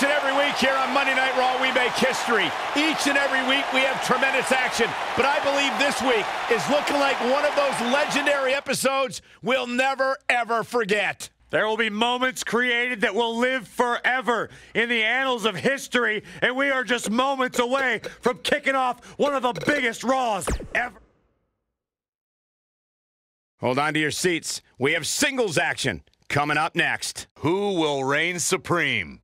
You know, each and every week here on Monday Night Raw, we make history. Each and every week, we have tremendous action. But I believe this week is looking like one of those legendary episodes we'll never, ever forget. There will be moments created that will live forever in the annals of history, and we are just moments away from kicking off one of the biggest Raws ever. Hold on to your seats. We have singles action coming up next. Who will reign supreme?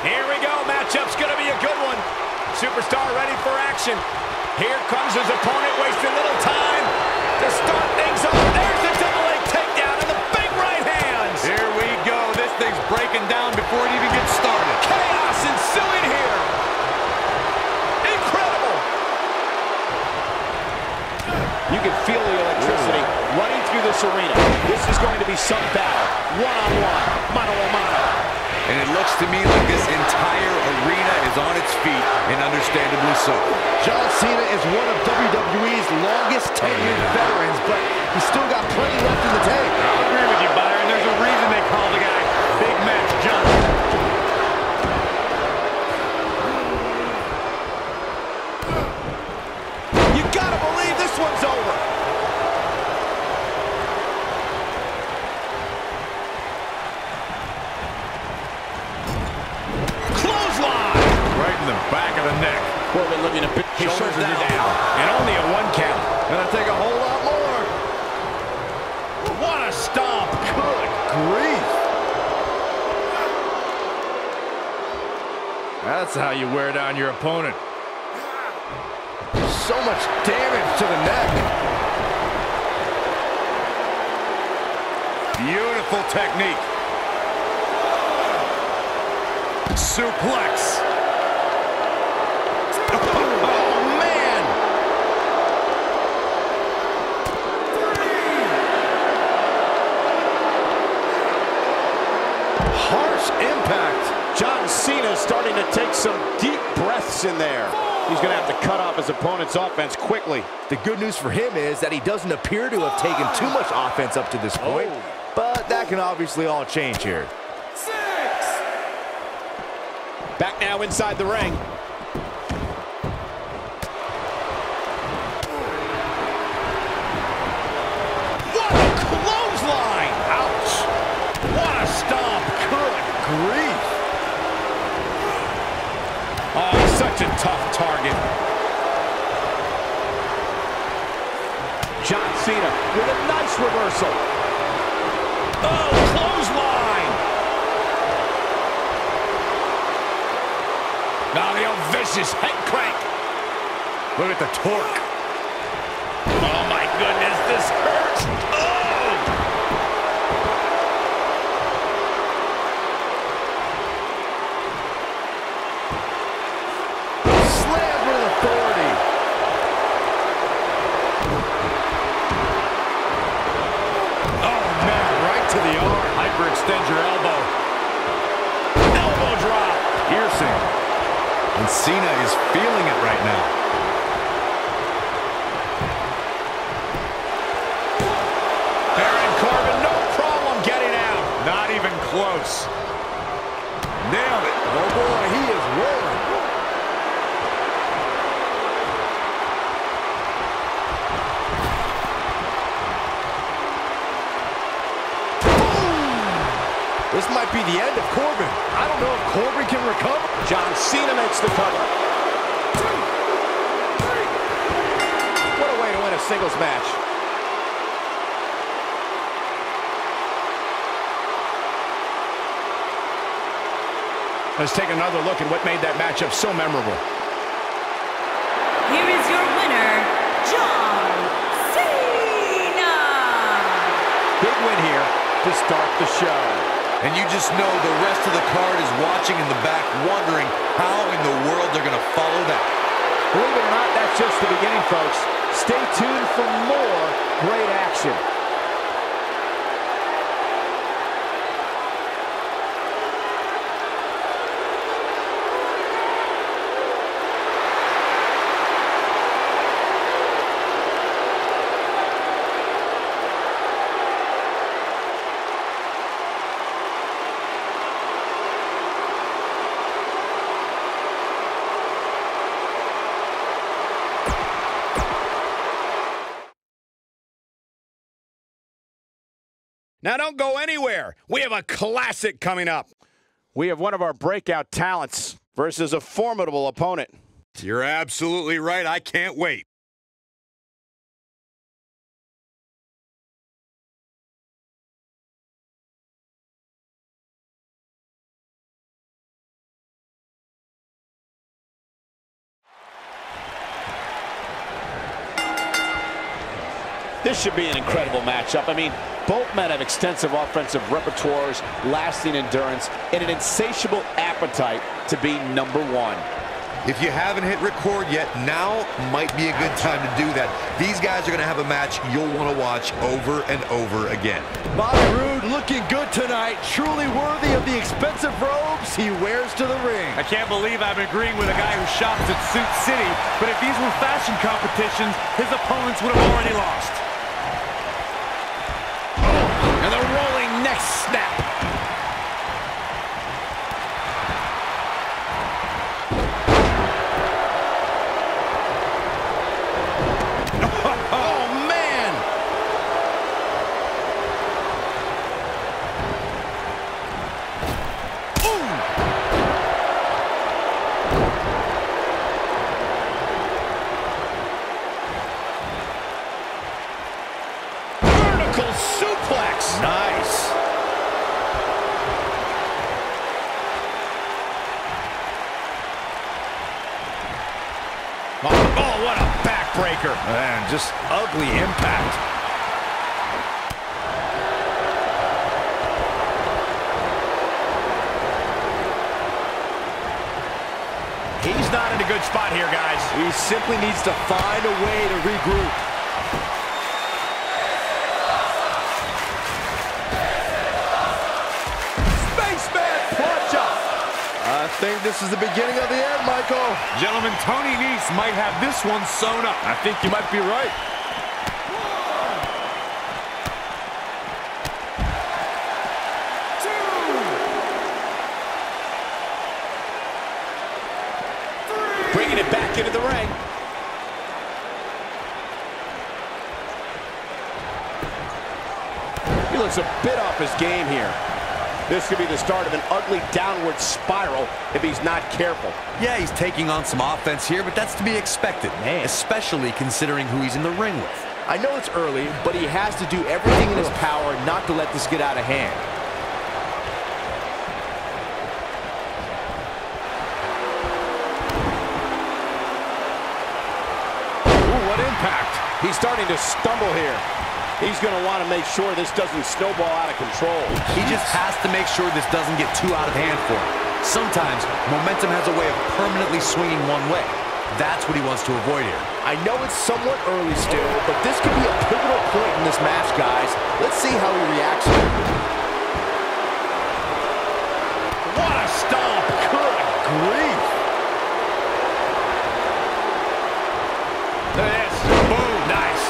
Here we go. Matchup's going to be a good one. Superstar ready for action. Here comes his opponent, wasting little time to start things off. There's the double leg takedown and the big right hands. Here we go. This thing's breaking down before it even gets started. Chaos ensuing here. Incredible. You can feel the electricity running through this arena. This is going to be some battle. One-on-one, mano-a-mano. And it looks to me like this entire arena is on its feet, and understandably so. John Cena is one of WWE's longest tenured veterans, but he's still got plenty left in the tank. I'll agree with you, Byron. There's a reason they call the guy Big Match John. You gotta believe this one's over. Corbin looking to Shoulders shoulders down. down. And only a one count. Gonna take a whole lot more. What a stomp. Good grief. That's how you wear down your opponent. So much damage to the neck. Beautiful technique. Suplex. Oh, man. Harsh impact. John Cena starting to take some deep breaths in there. He's going to have to cut off his opponent's offense quickly. The good news for him is that he doesn't appear to have taken too much offense up to this oh. point. Oh. But that can obviously all change here. Six. Back now inside the ring. What a clothesline! Ouch! What a stomp! Good grief! Oh, such a tough target. John Cena with a nice reversal. Oh, clothesline! Now the old vicious head crank. Look at the torque. Oh my goodness, this hurts. Oh! Slam with authority. Oh man, right to the arm. Hyperextend your elbow. Elbow drop. Piercing. And Cena is feeling it right now. Baron Corbin, no problem getting out. Not even close. Nailed it. Oh boy, he is rolling. This might be the end of Corbin. I don't know if Corbin can recover. John Cena makes the cover. What a way to win a singles match. Let's take another look at what made that matchup so memorable. Here is your winner, John Cena. Big win here to start the show. And you just know the rest of the card is watching in the back, wondering how in the world they're going to follow that. Believe it or not, that's just the beginning, folks. Stay tuned for more great action. Now don't go anywhere. We have a classic coming up. We have one of our breakout talents versus a formidable opponent. You're absolutely right. I can't wait. This should be an incredible matchup. I mean, both men have extensive offensive repertoires, lasting endurance, and an insatiable appetite to be number one. If you haven't hit record yet, now might be a good time to do that. These guys are going to have a match you'll want to watch over and over again. Bobby Roode looking good tonight, truly worthy of the expensive robes he wears to the ring. I can't believe I'm agreeing with a guy who shops at Suit City, but if these were fashion competitions, his opponents would have already lost. Snap. Oh, man! Vertical suplex. Nice. Oh, oh, what a backbreaker. Man, just ugly impact. He's not in a good spot here, guys. He simply needs to find a way to regroup. Spaceman punch up. I think this is the beginning of the end, Michael. Gentlemen, Tony Nese might have this one sewn up. I think you might be right. Bringing it back into the ring. Looks a bit off his game here. This could be the start of an ugly downward spiral if he's not careful. Yeah, he's taking on some offense here, but that's to be expected, especially considering who he's in the ring with. I know it's early, but he has to do everything in his power not to let this get out of hand. Ooh, what impact. He's starting to stumble here. He's going to want to make sure this doesn't snowball out of control. He just has to make sure this doesn't get too out of hand for him. Sometimes momentum has a way of permanently swinging one way. That's what he wants to avoid here. I know it's somewhat early still, but this could be a pivotal point in this match, guys. Let's see how he reacts here. What a stomp. Good grief. Look at this. Boom. Nice.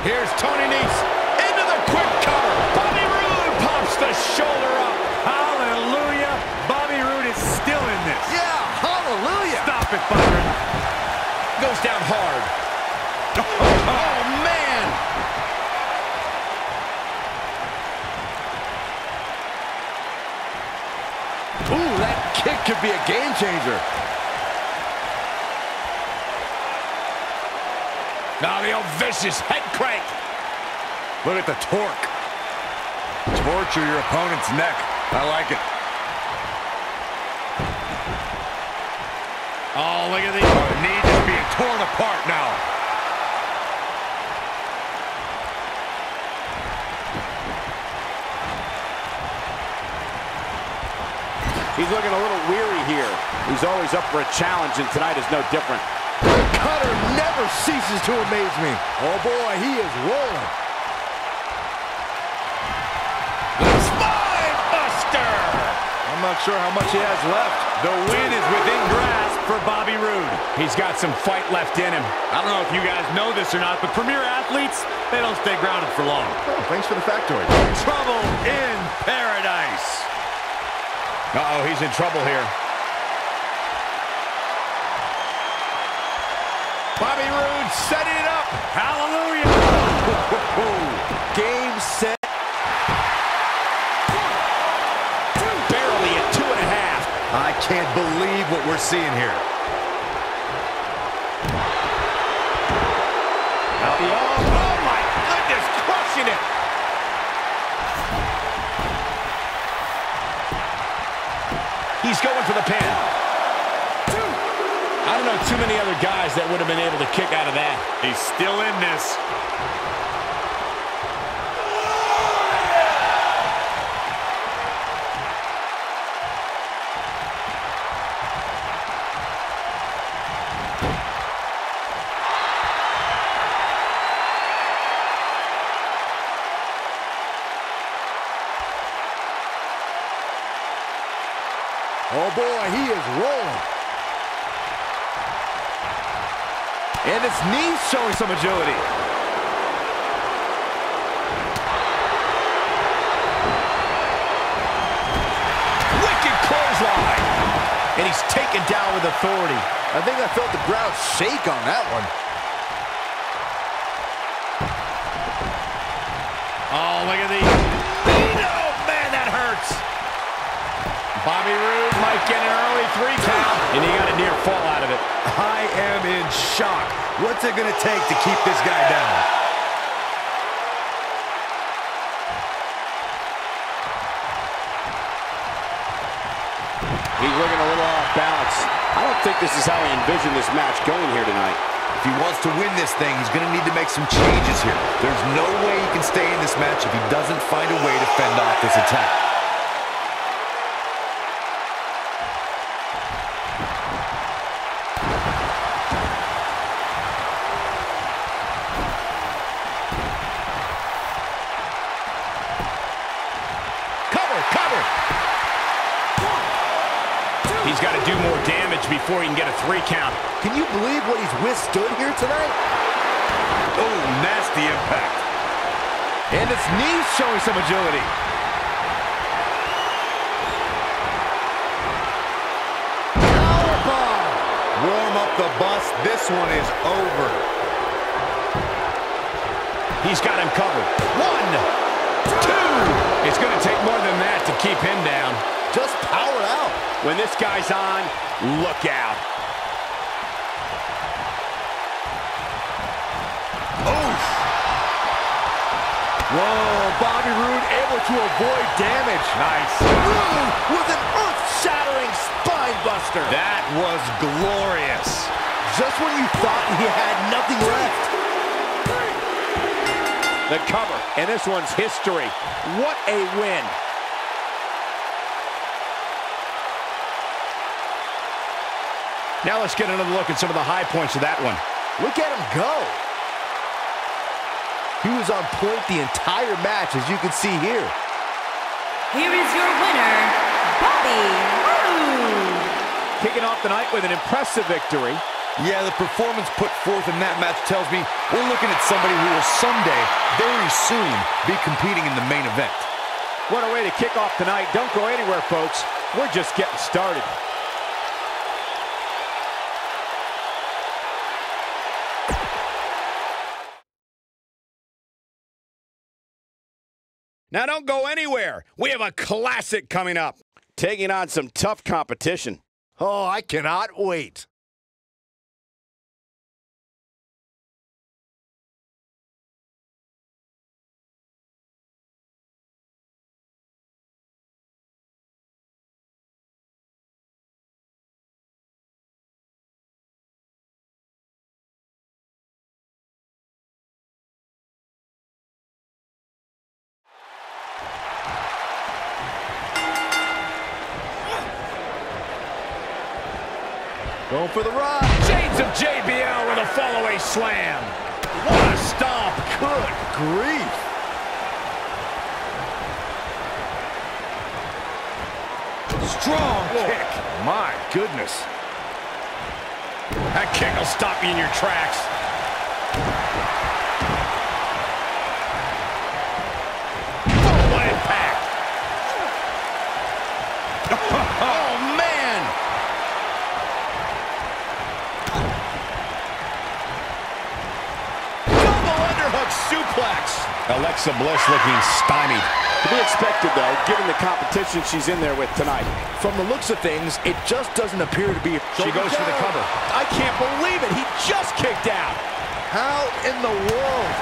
Here's Tony Nese into the quick cover. Bobby Roode pops the shoulder up. Hallelujah. Bobby Roode is still in this. Yeah, hallelujah. Stop it, Byron. Goes down hard. Oh, man. Ooh, that kick could be a game changer. Now the old vicious head crank. Look at the torque. Torture your opponent's neck. I like it. Oh, look at the... Oh, Knee just being torn apart now. He's looking a little weary here. He's always up for a challenge, and tonight is no different. The Cutter never ceases to amaze me. Oh boy, he is rolling. Spine Buster! I'm not sure how much he has left. The win is within grasp for Bobby Roode. He's got some fight left in him. I don't know if you guys know this or not, but premier athletes, they don't stay grounded for long. Oh, thanks for the factoid. Trouble in paradise. Uh-oh, he's in trouble here. Bobby Roode setting it up. Hallelujah. Game, set. Barely at two and a half. I can't believe what we're seeing here. He's going for the pin. I don't know too many other guys that would have been able to kick out of that. He's still in this. Boy, he is rolling. And his knees showing some agility. Wicked clothesline. And he's taken down with authority. I think I felt the ground shake on that one. Oh, look at the... Oh, man, that hurts. Bobby Roode might get an early three count. And he got a near fall out of it. I am in shock. What's it going to take to keep this guy down? He's looking a little off balance. I don't think this is how he envisioned this match going here tonight. If he wants to win this thing, he's going to need to make some changes here. There's no way he can stay in this match if he doesn't find a way to fend off this attack. Before he can get a three count. Can you believe what he's withstood here tonight? Oh, nasty impact. And his knees showing some agility. Powerbomb. Warm up the bus. This one is over. He's got him covered. One, two. It's going to take more than that to keep him down. Just power out. When this guy's on, look out. Oof. Whoa, Bobby Roode able to avoid damage. Nice. Roode with an earth-shattering spine buster. That was glorious. Just when you thought he had nothing left. The cover, and this one's history. What a win. Now let's get another look at some of the high points of that one. Look at him go. He was on point the entire match, as you can see here. Here is your winner, Bobby Roode. Kicking off the night with an impressive victory. Yeah, the performance put forth in that match tells me we're looking at somebody who will someday, very soon, be competing in the main event. What a way to kick off tonight. Don't go anywhere, folks. We're just getting started. Now don't go anywhere. We have a classic coming up. Taking on some tough competition. Oh, I cannot wait. Going for the ride. Shades of JBL with a fall-away slam. What a stomp. Good grief. Strong oh, kick. My goodness. That kick will stop you in your tracks. Full impact. suplex. Alexa Bliss looking stymied. To be expected, though, given the competition she's in there with tonight. From the looks of things, it just doesn't appear to be. She goes for the cover. I can't believe it. He just kicked out. How in the world?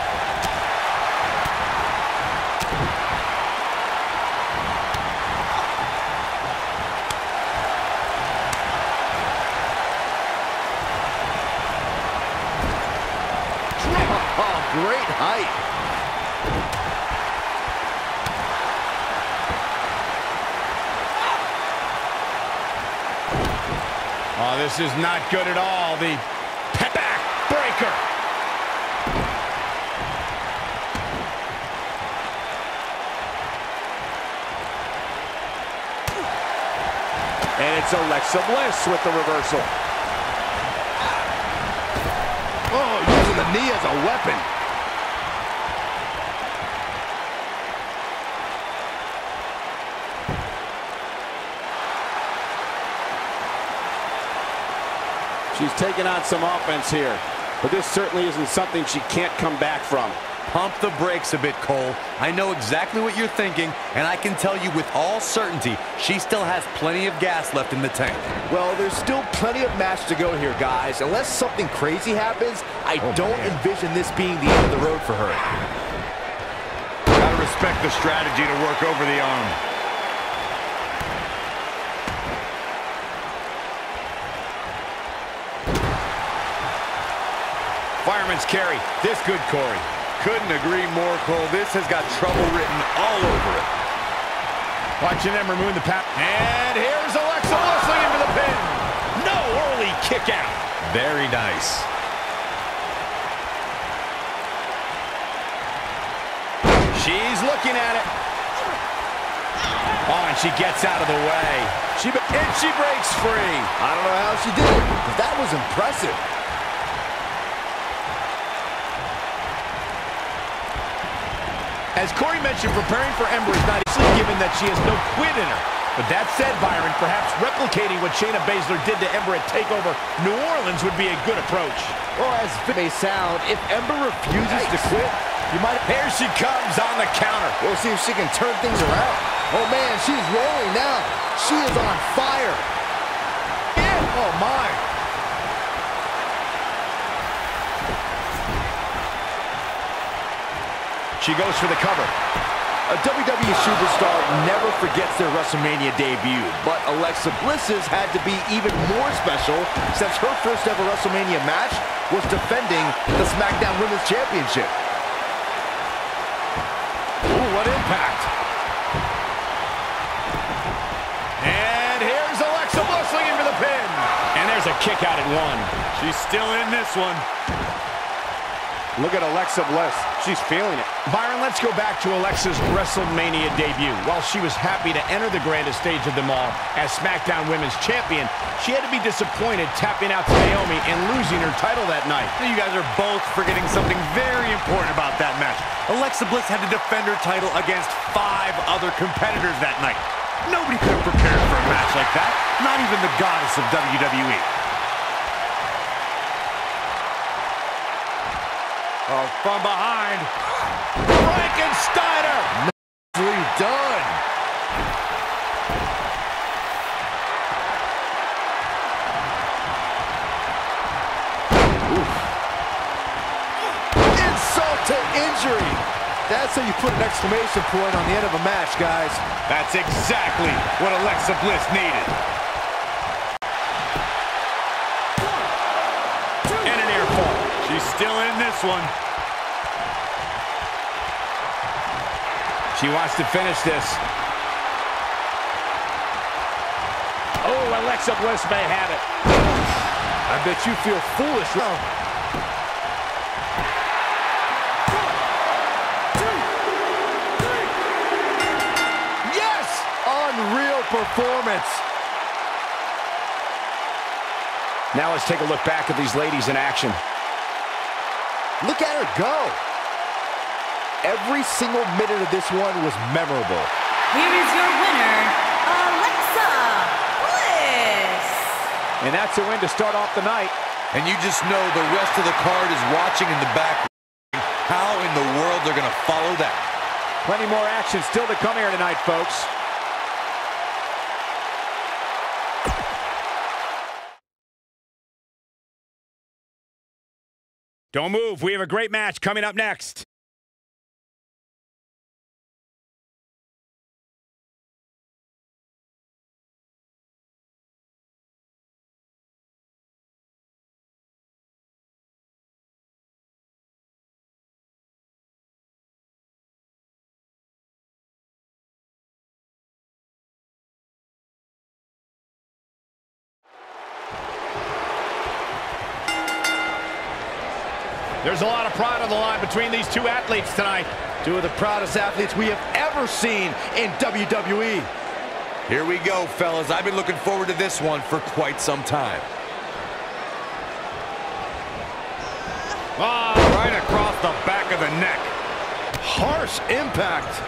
Oh, great height. Oh, this is not good at all. The pet back breaker. And it's Alexa Bliss with the reversal. Oh, using the knee as a weapon. She's taking on some offense here, but this certainly isn't something she can't come back from. Pump the brakes a bit, Cole. I know exactly what you're thinking, and I can tell you with all certainty, she still has plenty of gas left in the tank. Well, there's still plenty of match to go here, guys. Unless something crazy happens, I oh, don't envision this being the end of the road for her. Gotta respect the strategy to work over the arm. Fireman's carry. This good, Corey. Couldn't agree more, Cole. This has got trouble written all over it. Watching them remove the pat. And here's Alexa Bliss into the pin. No early kick out. Very nice. She's looking at it. Oh, and she gets out of the way. She and she breaks free. I don't know how she did it, but that was impressive. As Corey mentioned, preparing for Ember is not easy given that she has no quit in her. But that said, Byron, perhaps replicating what Shayna Baszler did to Ember at TakeOver New Orleans would be a good approach. Well, as it may sound, if Ember refuses to quit, you might... Here she comes on the counter. We'll see if she can turn things around. Oh, man, she's rolling now. She is on fire. Oh, my. She goes for the cover. A WWE superstar never forgets their WrestleMania debut, but Alexa Bliss's had to be even more special since her first ever WrestleMania match was defending the SmackDown Women's Championship. Ooh, what impact. And here's Alexa Bliss looking for the pin. And there's a kick out at one. She's still in this one. Look at Alexa Bliss. She's feeling it. Byron, let's go back to Alexa's WrestleMania debut. While she was happy to enter the grandest stage of them all as SmackDown Women's Champion, she had to be disappointed tapping out to Naomi and losing her title that night. You guys are both forgetting something very important about that match. Alexa Bliss had to defend her title against five other competitors that night. Nobody could have prepared for a match like that, not even the goddess of. WWE. Oh, from behind. Frankensteiner! Nicely done. Insult to injury. That's how you put an exclamation point on the end of a match, guys. That's exactly what Alexa Bliss needed. Still in this one. She wants to finish this. Oh, Alexa Bliss may have it. I bet you feel foolish. Oh. Yes! Unreal performance. Now let's take a look back at these ladies in action. Look at her go. Every single minute of this one was memorable. Here is your winner, Alexa Bliss. And that's a win to start off the night. And you just know the rest of the card is watching in the back. How in the world they're going to follow that? Plenty more action still to come here tonight, folks. Don't move. We have a great match coming up next. There's a lot of pride on the line between these two athletes tonight. Two of the proudest athletes we have ever seen in WWE. Here we go, fellas. I've been looking forward to this one for quite some time. Ah, right across the back of the neck. Harsh impact.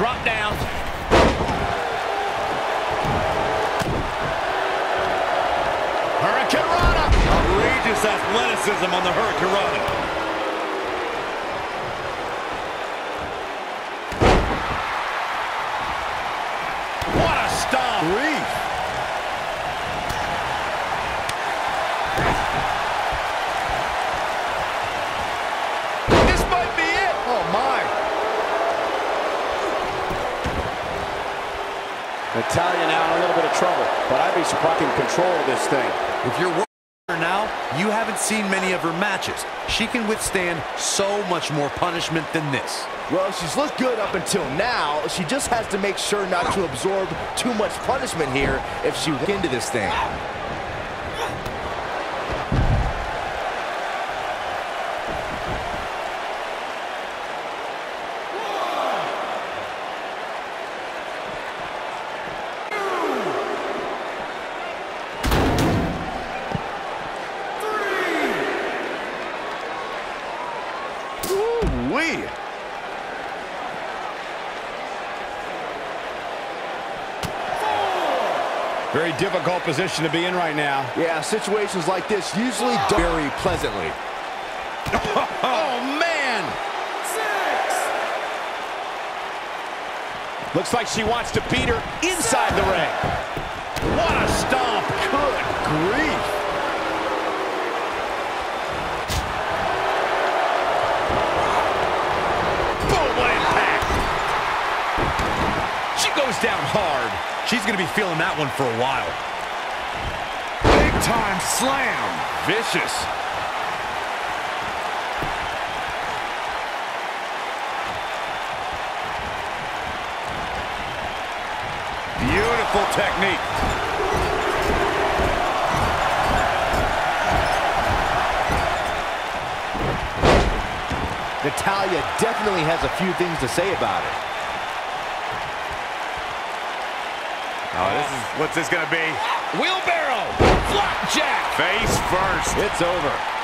Drop down. Hurricanrana. Outrageous athleticism on the Hurricane What a stomp. Grief. This might be it. Oh, my. Natalya now in a little bit of trouble, but I'd be surprised in control of this thing. If you're working her now, you haven't seen many of her matches. She can withstand so much more punishment than this. Well, she's looked good up until now. She just has to make sure not to absorb too much punishment here if she into this thing. Ooh-wee. Very difficult position to be in right now. Yeah, situations like this usually don't very pleasantly. Oh, man. Six. Looks like she wants to beat her inside the ring. What a stomp. Good grief. Boom, what impact. She goes down hard. She's going to be feeling that one for a while. Big time slam. Vicious. Beautiful technique. Natalya definitely has a few things to say about it. What's this gonna be? Wheelbarrow. Flapjack. Face first. It's over.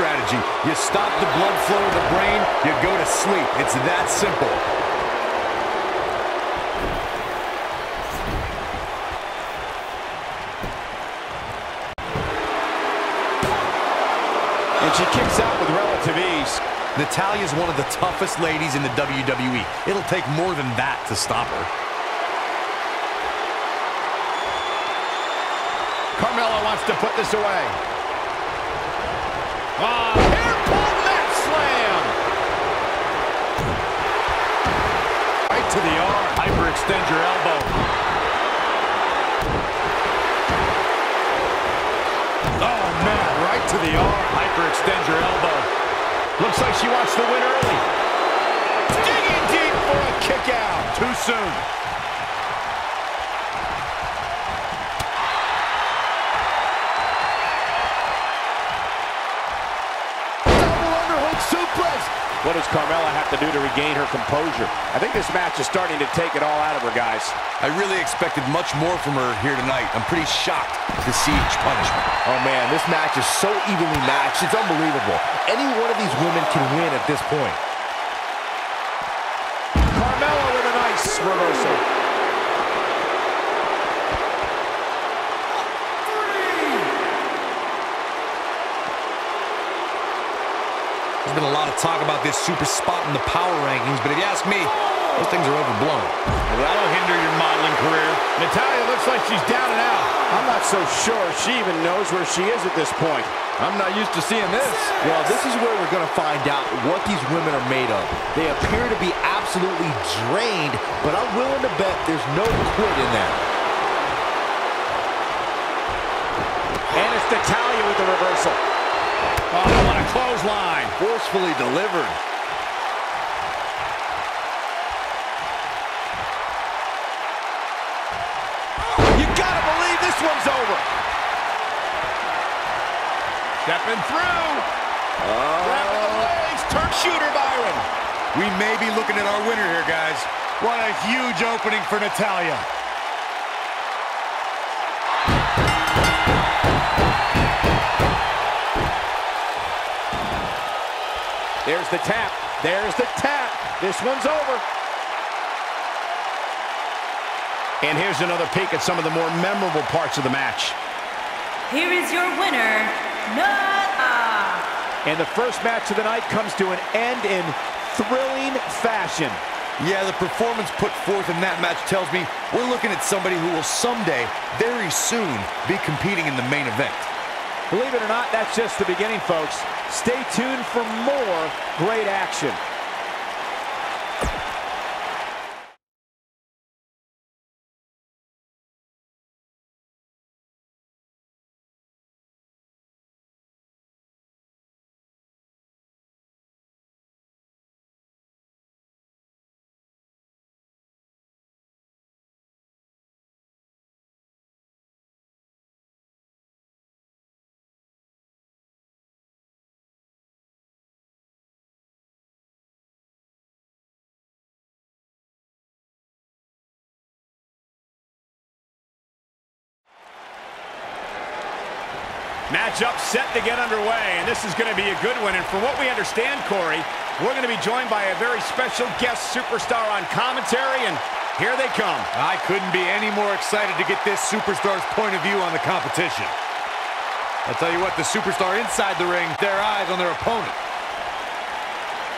strategy. You stop the blood flow of the brain, you go to sleep. It's that simple. And she kicks out with relative ease. Natalya is one of the toughest ladies in the WWE. It'll take more than that to stop her. Carmella wants to put this away. Right to the arm. Hyperextend your elbow. Oh, man, right to the arm. Hyperextend your elbow. Looks like she wants to win early. Digging deep for a kick out. Too soon. What does Carmella have to do to regain her composure? I think this match is starting to take it all out of her, guys. I really expected much more from her here tonight. I'm pretty shocked to see each punishment. Oh man, this match is so evenly matched. It's unbelievable. Any one of these women can win at this point. Carmella with a nice reversal. There's been a lot of talk about this super spot in the power rankings, but if you ask me, those things are overblown. Well, that'll hinder your modeling career. Natalya looks like she's down and out. I'm not so sure she even knows where she is at this point. I'm not used to seeing this. Well, this is where we're going to find out what these women are made of. They appear to be absolutely drained, but I'm willing to bet there's no quit in that. And it's Natalya with the reversal. Oh, what a clothesline. Forcefully delivered. You gotta believe this one's over. Stepping through. Grabbing the oh. legs. Turn shooter, Byron. We may be looking at our winner here, guys. What a huge opening for Natalya. There's the tap. There's the tap. This one's over. And here's another peek at some of the more memorable parts of the match. Here is your winner, Nata. And the first match of the night comes to an end in thrilling fashion. Yeah, the performance put forth in that match tells me we're looking at somebody who will someday, very soon, be competing in the main event. Believe it or not, that's just the beginning, folks. Stay tuned for more great action. Matchup set to get underway, and this is going to be a good one. And from what we understand, Corey, we're going to be joined by a very special guest superstar on commentary, and here they come. I couldn't be any more excited to get this superstar's point of view on the competition. I'll tell you what, the superstar inside the ring, their eyes on their opponent.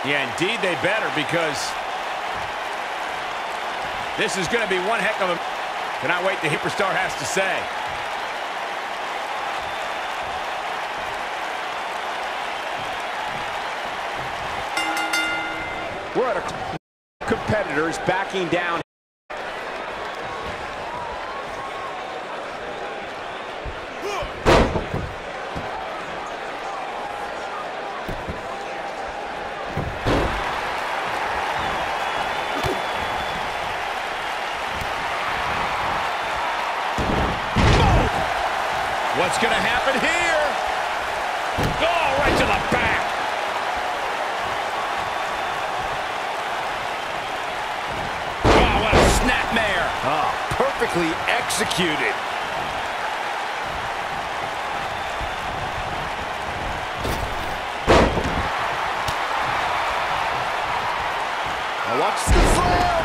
Yeah, indeed they better because this is going to be one heck of a... Cannot wait to hear what Superstar has to say. We're at a competitors backing down. What's going to happen here? Oh, right to the back. Oh, what a snapmare. Ah, perfectly executed. Now watch the slam.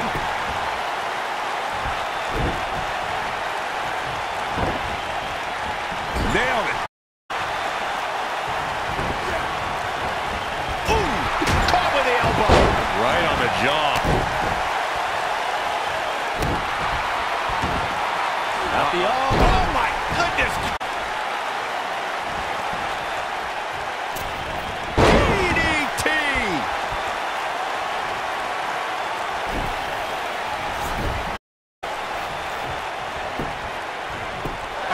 Nailed it. Right on the jaw. Out the oh, oh my goodness! DDT!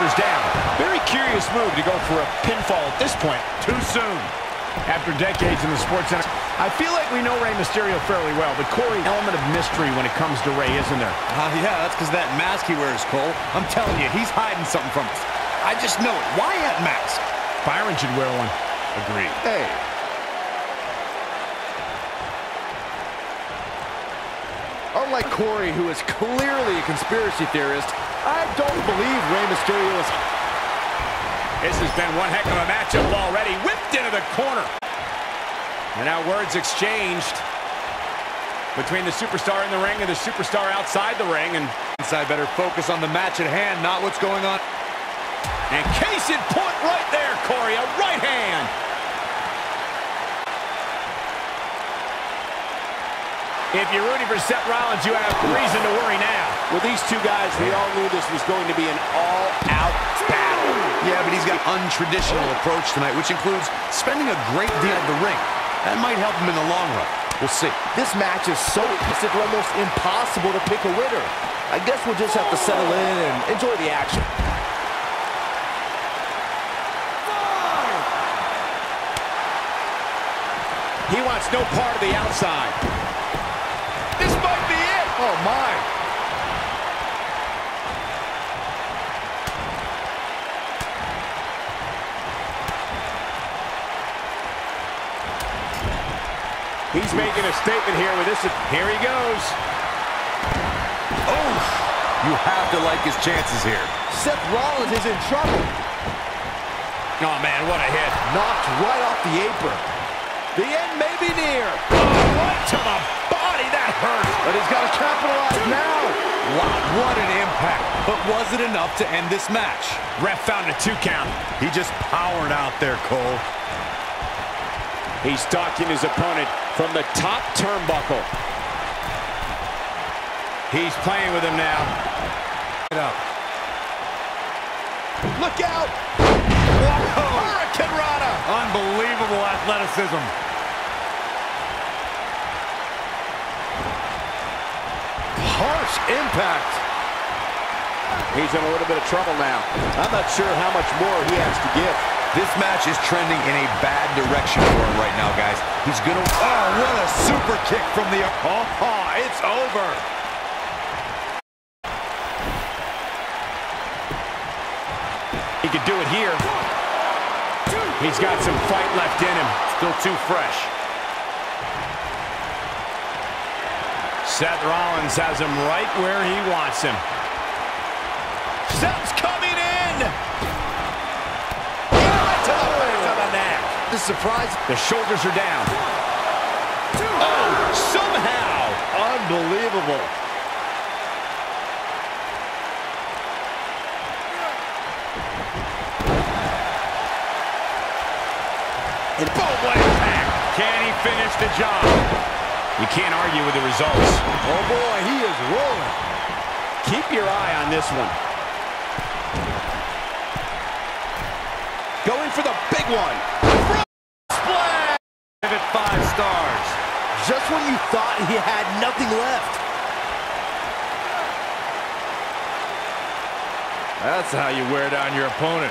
Is down. Very curious move to go for a pinfall at this point. Too soon. After decades in the Sports Center, I feel like we know Rey Mysterio fairly well, but Corey, element of mystery when it comes to Rey, isn't there? Uh, yeah, that's because that mask he wears, Cole. I'm telling you, he's hiding something from us. I just know it. Why that mask? Byron should wear one. Agreed. Hey. Unlike Corey, who is clearly a conspiracy theorist, I don't believe Rey Mysterio is... This has been one heck of a matchup already. Whipped into the corner. And now words exchanged between the superstar in the ring and the superstar outside the ring. And Inside better focus on the match at hand, not what's going on. And case in point right there, Corey, a right hand. If you're rooting for Seth Rollins, you have reason to worry now. With these two guys, we all knew this was going to be an all-out battle. Yeah, but he's got an untraditional approach tonight, which includes spending a great deal of the ring. That might help him in the long run. We'll see. This match is so it's almost impossible to pick a winner. I guess we'll just have to settle in and enjoy the action. He wants no part of the outside. This might be it. Oh, my. He's making a statement here with this. Here he goes. Oh, you have to like his chances here. Seth Rollins is in trouble. Oh, man, what a hit. Knocked right off the apron. The end may be near. Oh, right to the body. That hurt. But he's got to capitalize now. Wow, what an impact. But was it enough to end this match? Ref found a two count. He just powered out there, Cole. He's stalking his opponent from the top turnbuckle. He's playing with him now. Get up. Look out! Whoa! Hurricanrana! Unbelievable athleticism. Harsh impact. He's in a little bit of trouble now. I'm not sure how much more he has to give. This match is trending in a bad direction for him right now, guys. He's gonna... Oh, what a super kick from the... Oh it's over. He could do it here. He's got some fight left in him. Still too fresh. Seth Rollins has him right where he wants him. Seth's coming in! Right to the base of the neck. The surprise. The shoulders are down. Oh, somehow! Unbelievable. And boom, what impact! Can he finish the job? You can't argue with the results. Oh, boy, he is rolling. Keep your eye on this one. Going for the big one. Splash! Give it five stars. Just when you thought he had nothing left. That's how you wear down your opponent.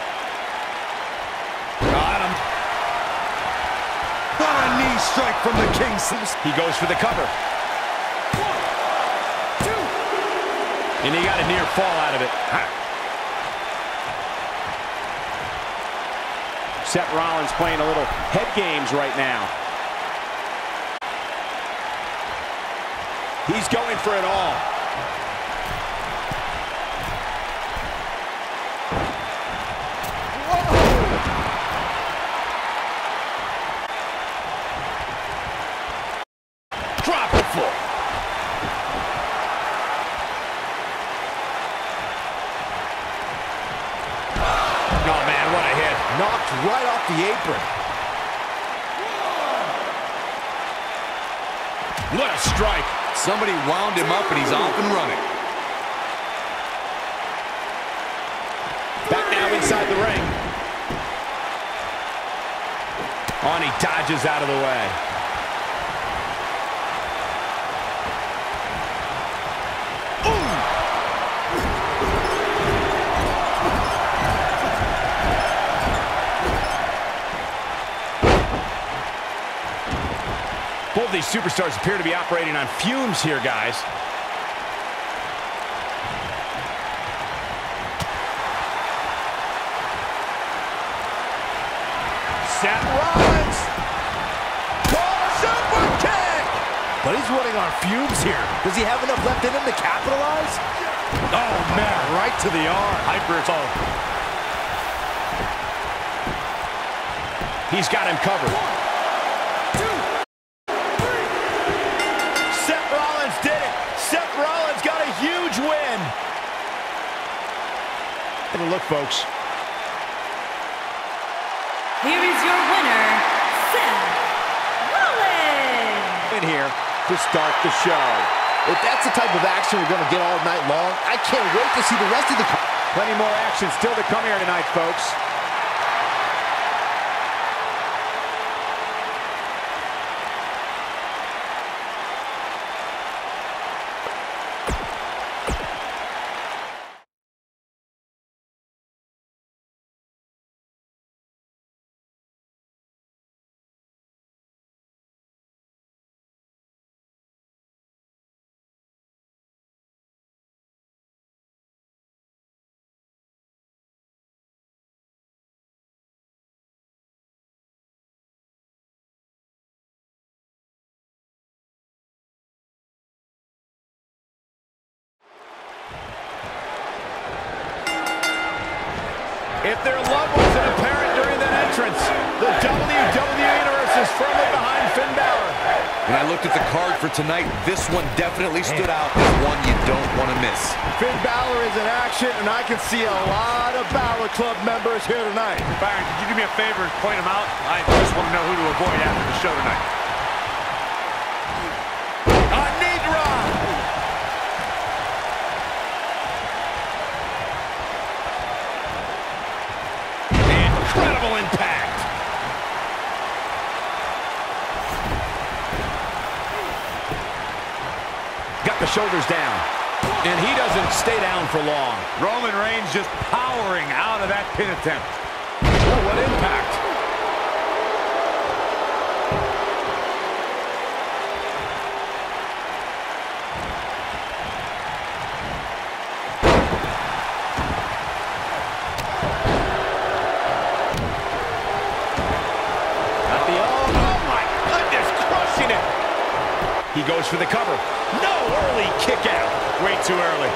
Got him. What a knee strike from the King. He goes for the cover. One, two. And he got a near fall out of it. Seth Rollins playing a little head games right now. He's going for it all. Drop it full. Oh, man, what a hit. Knocked right off the apron. What a strike. Somebody wound him up and he's off and running. Back now inside the ring. On, he dodges out of the way. Both these superstars appear to be operating on fumes here, guys. Seth Rollins. Oh, super kick. But he's running on fumes here. Does he have enough left in him to capitalize? Oh, man, right to the arm. Hyper. He's got him covered. Folks. Here is your winner, Seth Rollins. In here to start the show. If that's the type of action we're going to get all night long, I can't wait to see the rest of the... Plenty more action still to come here tonight, folks. If their love wasn't apparent during that entrance, the WWE Universe is firmly behind Finn Balor. When I looked at the card for tonight, this one definitely stood out as one you don't want to miss. Finn Balor is in action, and I can see a lot of Balor Club members here tonight. Byron, could you do me a favor and point them out? I just want to know who to avoid after the show tonight. Shoulders down. And he doesn't stay down for long. Roman Reigns just powering out of that pin attempt. Oh, what impact. He goes for the cover. No early kick out. Way too early.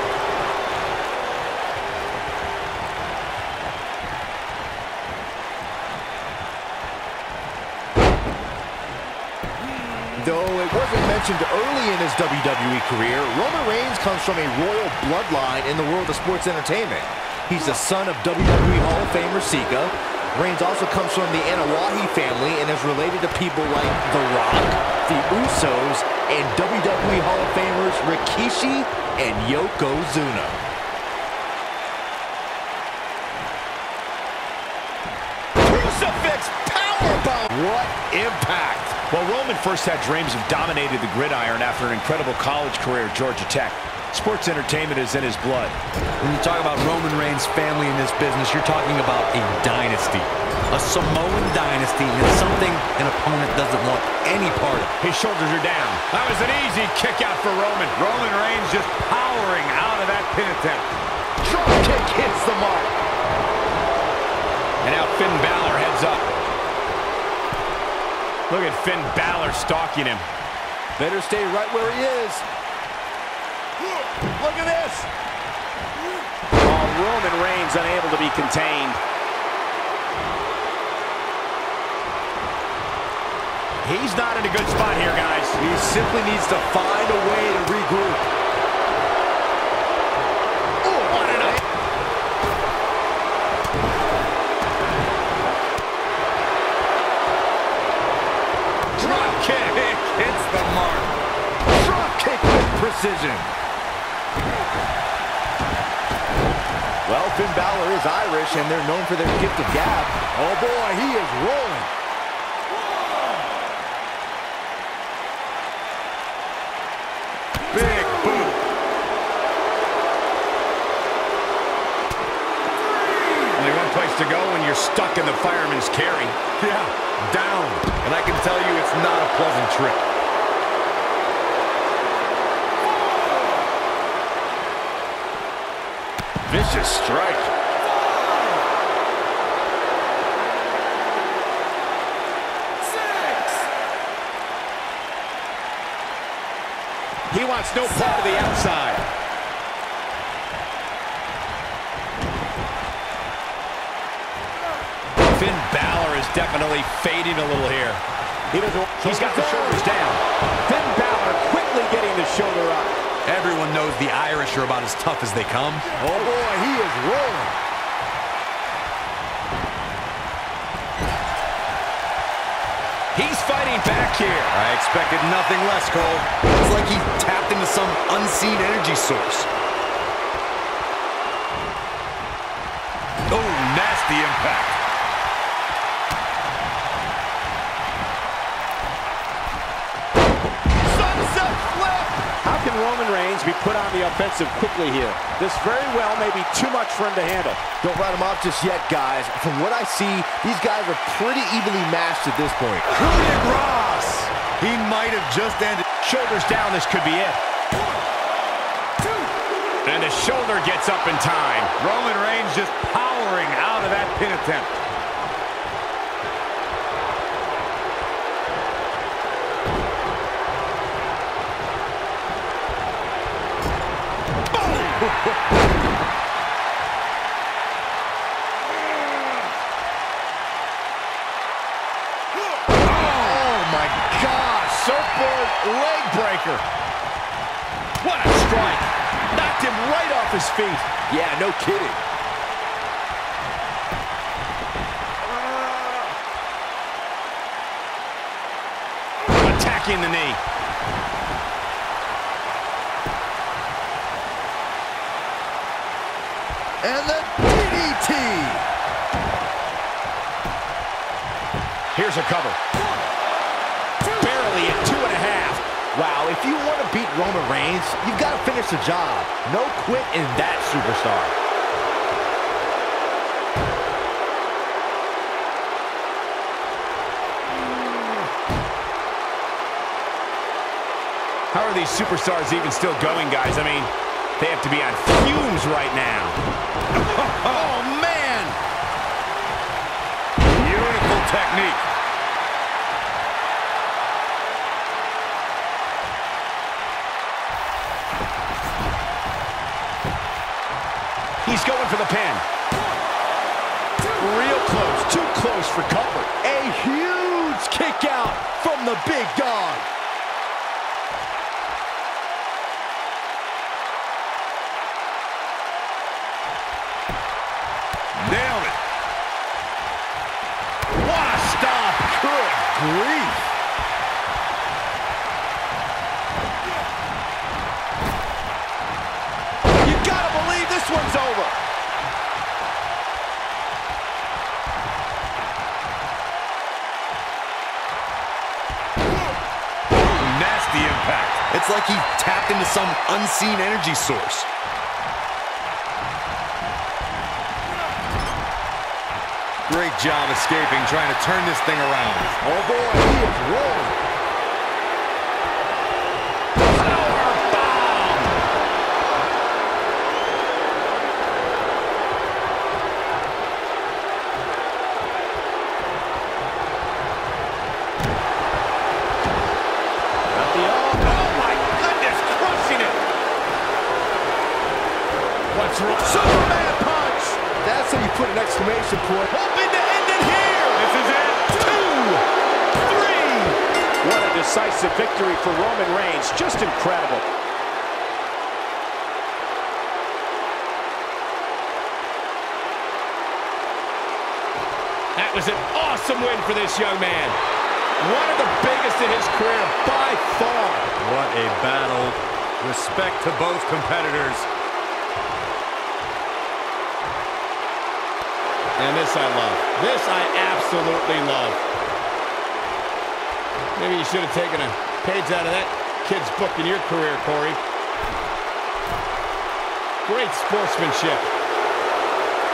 Though it wasn't mentioned early in his WWE career, Roman Reigns comes from a royal bloodline in the world of sports entertainment. He's the son of WWE Hall of Famer Sika. Reigns also comes from the Anoa'i family and is related to people like The Rock, the Usos, and WWE Hall of Famers Rikishi and Yokozuna. What impact! Well, Roman first had dreams of dominating the gridiron after an incredible college career at Georgia Tech. Sports entertainment is in his blood. When you talk about Roman Reigns' family in this business, you're talking about a dynasty. A Samoan dynasty, and something an opponent doesn't want any part of. His shoulders are down. That was an easy kick out for Roman. Roman Reigns just powering out of that pin attempt. Drop kick hits the mark. And now Finn Balor heads up. Look at Finn Balor stalking him. Better stay right where he is. Look at this. Oh, Roman Reigns unable to be contained. He's not in a good spot here, guys. He simply needs to find a way to regroup. kick hits the mark. Drop kick with precision. Well, Finn Balor is Irish, and they're known for their gift of gab. Oh, boy, he is rolling. Stuck in the fireman's carry. Yeah, down. And I can tell you it's not a pleasant trip. Vicious strike. He wants no part of the outside. Definitely fading a little here. He doesn't, he's got the shoulders down. Finn Balor quickly getting the shoulder up. Everyone knows the Irish are about as tough as they come. Oh, boy, he is rolling. He's fighting back here. I expected nothing less, Cole. It's like he tapped into some unseen energy source. Oh, nasty impact. Put on the offensive quickly here? This very well may be too much for him to handle. Don't write him off just yet, guys. From what I see, these guys are pretty evenly matched at this point. Coup Ross. He might have just ended. Shoulders down, this could be it. And the shoulder gets up in time. Roman Reigns just powering out of that pin attempt. Oh leg breaker. What a strike. Knocked him right off his feet. Yeah, no kidding. Attacking the knee. And the DDT. Here's a cover. Barely at two and a half. Wow, if you want to beat Roman Reigns, you've got to finish the job. No quit in that superstar. How are these superstars even still going, guys? I mean, they have to be on fumes right now. Oh, man! Beautiful technique. He's going for the pin. Real close, too close for comfort. A huge kick out from the big dog. Grief. You gotta believe this one's over. Nasty impact. It's like he tapped into some unseen energy source. Great job escaping, trying to turn this thing around. Oh, boy, he is rolling. To both competitors. And this I love. This I absolutely love. Maybe you should have taken a page out of that kid's book in your career, Corey. Great sportsmanship.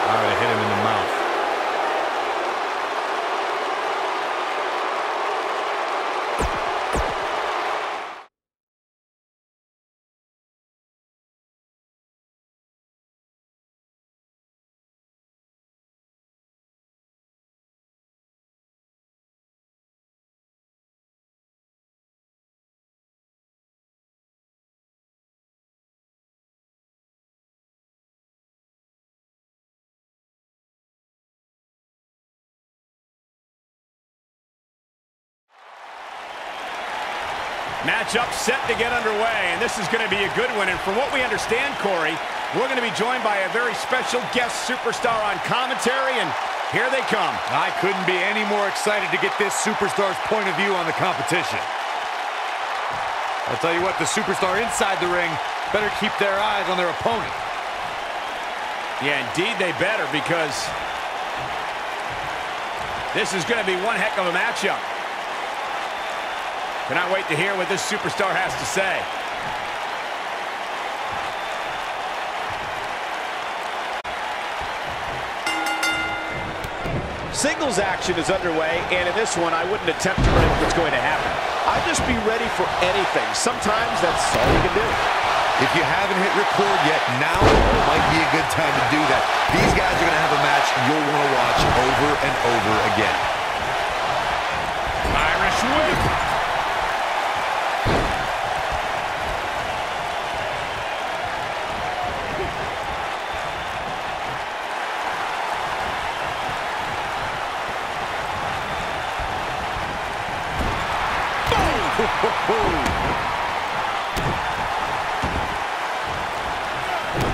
I would have hit him in the mouth. Matchup set to get underway, and this is going to be a good one. And from what we understand, Corey, we're going to be joined by a very special guest superstar on commentary, and here they come. I couldn't be any more excited to get this superstar's point of view on the competition. I'll tell you what, the superstar inside the ring better keep their eyes on their opponent. Yeah, indeed they better because this is going to be one heck of a matchup. Cannot wait to hear what this superstar has to say. Singles action is underway, and in this one, I wouldn't attempt to predict what's going to happen. I'd just be ready for anything. Sometimes that's all you can do. If you haven't hit record yet, now might be a good time to do that. These guys are going to have a match you'll want to watch over and over again. Irish whip.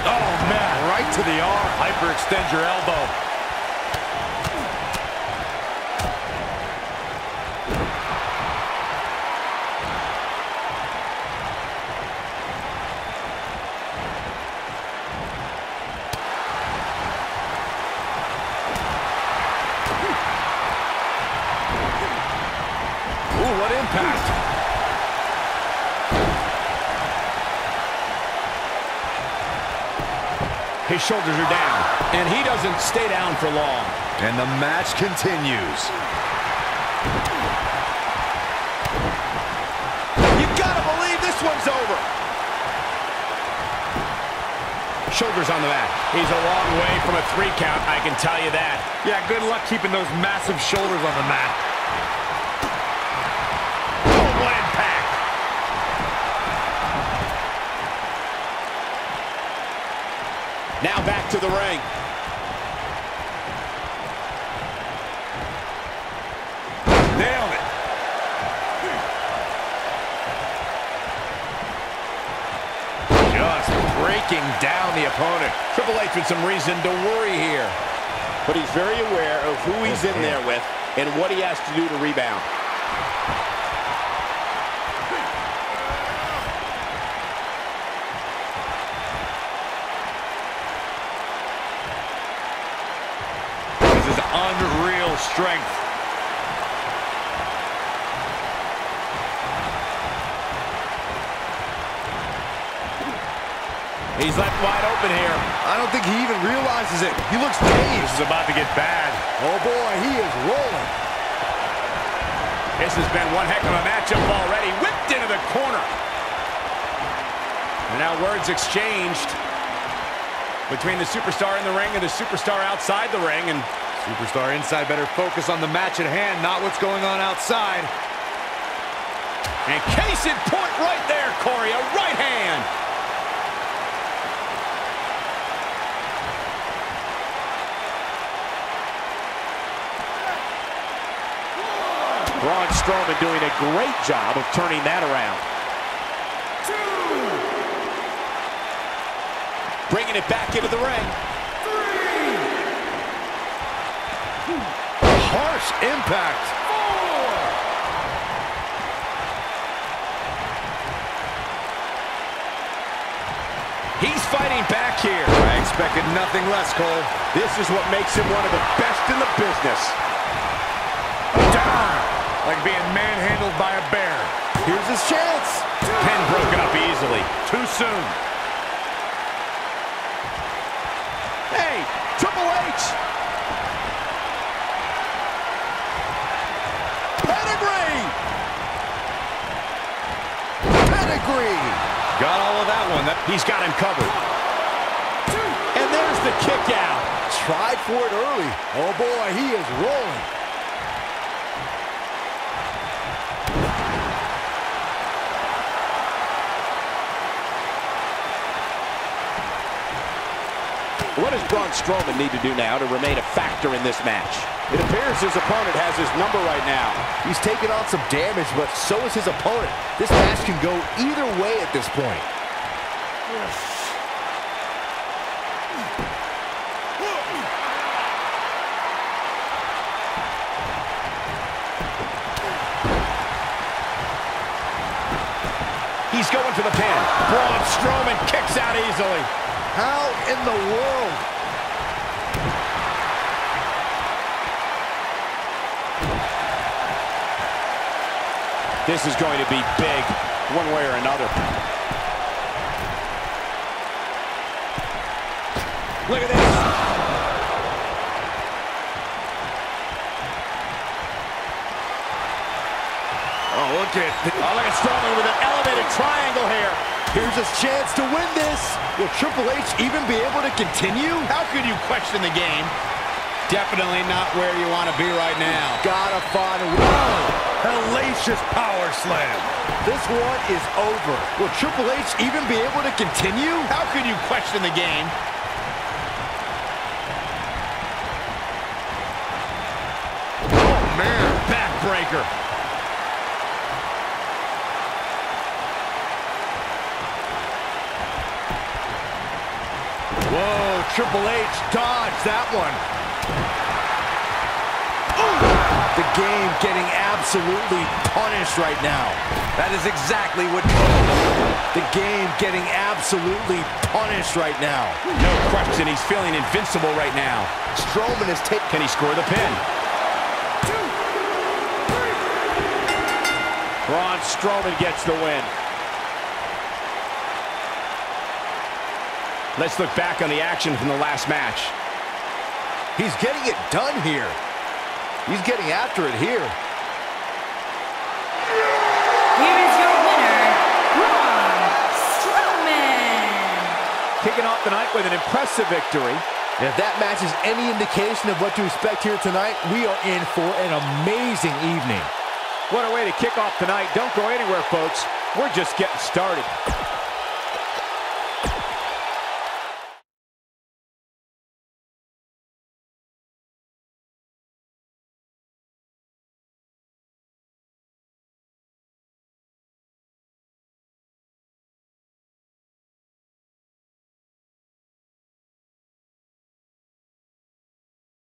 Oh, man, right to the arm. Hyperextend your elbow. Ooh, what impact. His shoulders are down, and he doesn't stay down for long. And the match continues. You gotta believe this one's over. Shoulders on the mat. He's a long way from a three count, I can tell you that. Yeah, good luck keeping those massive shoulders on the mat. Oh, what impact! Now back to the ring. Nailed it. Just breaking down the opponent. Triple H with some reason to worry here. But he's very aware of who he's in there with and what he has to do to rebound. This is unreal strength. He's left wide open here. I don't think he even realizes it. He looks dazed. This is about to get bad. Oh, boy, he is rolling. This has been one heck of a matchup already. Whipped into the corner. And now words exchanged between the superstar in the ring and the superstar outside the ring. And Superstar inside better focus on the match at hand, not what's going on outside. And case in point right there, Corey, a right hand. Braun Strowman doing a great job of turning that around. Bringing it back into the ring. Impact. He's fighting back here. I expected nothing less, Cole. This is what makes him one of the best in the business. Down. Like being manhandled by a bear. Here's his chance. Ken broken up easily. Too soon. Hey, Triple H! Got all of that one. He's got him covered. And there's the kick out. Tried for it early. Oh boy, he is rolling. What does Braun Strowman need to do now to remain a factor in this match? It appears his opponent has his number right now. He's taken on some damage, but so is his opponent. This match can go either way at this point. He's going for the pin. Braun Strowman kicks out easily. How in the world? This is going to be big, one way or another. Look at this. Oh, look at Oh, look at Strowman with an elevated triangle here. Here's his chance to win this. Will Triple H even be able to continue? How could you question the game? Definitely not where you want to be right now. Gotta find a way. hellacious power slam. This one is over. Will Triple H even be able to continue? How could you question the game? Oh, man. Backbreaker. Whoa, Triple H dodged that one. The game getting absolutely punished right now. That is exactly what... The game getting absolutely punished right now. No question, he's feeling invincible right now. Strowman is taking... Can he score the pin? Braun Strowman gets the win. Let's look back on the action from the last match. He's getting it done here. He's getting after it here. Here is your winner, Braun Strowman. Kicking off the night with an impressive victory. And if that match is any indication of what to expect here tonight, we are in for an amazing evening. What a way to kick off tonight. Don't go anywhere, folks. We're just getting started.